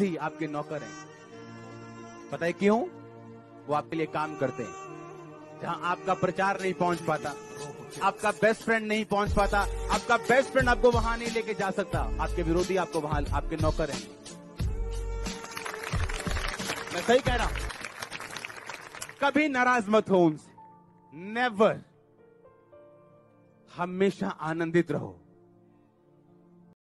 भी आपके नौकर हैं। पता है क्यों? वो आपके लिए काम करते हैं। जहाँ आपका प्रचार नहीं पहुँच पाता, आपका बेस्ट फ्रेंड नहीं पहुँच पाता, आपका बेस्ट फ्रेंड आपको वहाँ नहीं लेके जा सकता, आपके विरोधी आपको वहाँ, आपके नौकर हैं। मैं सही कह रहा हूँ। कभी नाराज़ मत हो उनसे। नेवर हमेशा आनंदित रहो।